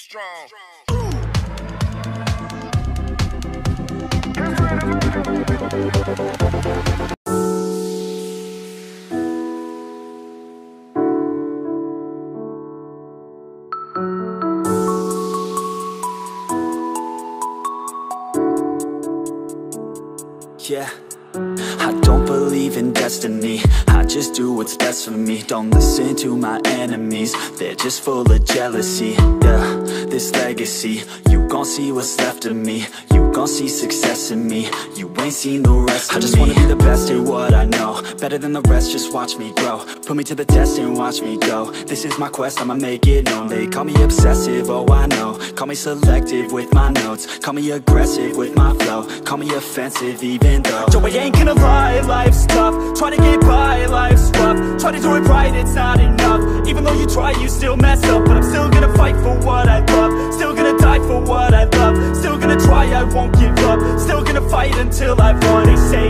strong. Yeah. Believe in destiny. I just do what's best for me. Don't listen to my enemies. They're just full of jealousy. Yeah, this legacy. You gon' see what's left of me. You gon' see success in me. You ain't seen the rest of me I just wanna be the best at what I know. Better than the rest, just watch me grow. Put me to the test and watch me go. This is my quest, I'ma make it known. They call me obsessive, oh I know. Call me selective with my notes. Call me aggressive with my flow. Call me offensive even though. Joe, I ain't gonna lie, life's tough Try to get by, life's rough. Try to do it right, it's not enough. Even though you try, you still mess up. But I'm still gonna fight for what I love. Still gonna die for what I love. Still gonna try, I won't give up. Still gonna fight until I've won They say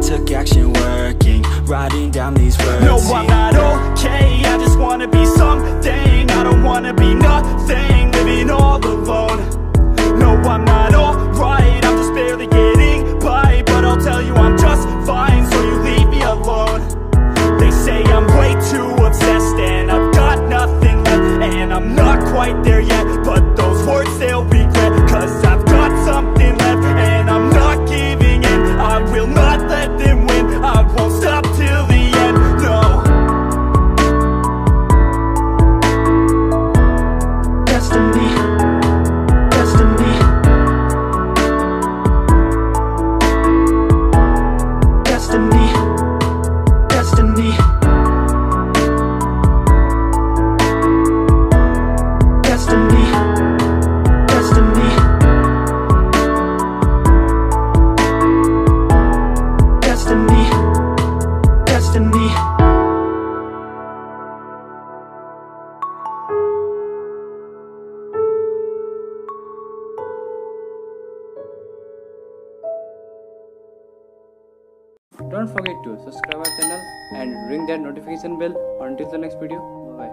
took action working Writing down these words. No, I'm not okay. I just wanna be something. I don't wanna be nothing Living all alone. No, I'm not alright. I'm just barely getting by But I'll tell you I'm just fine So you leave me alone. They say I'm way too obsessed And I've got nothing left And I'm not quite there yet Don't forget to subscribe our channel and ring that notification bell until the next video. Bye.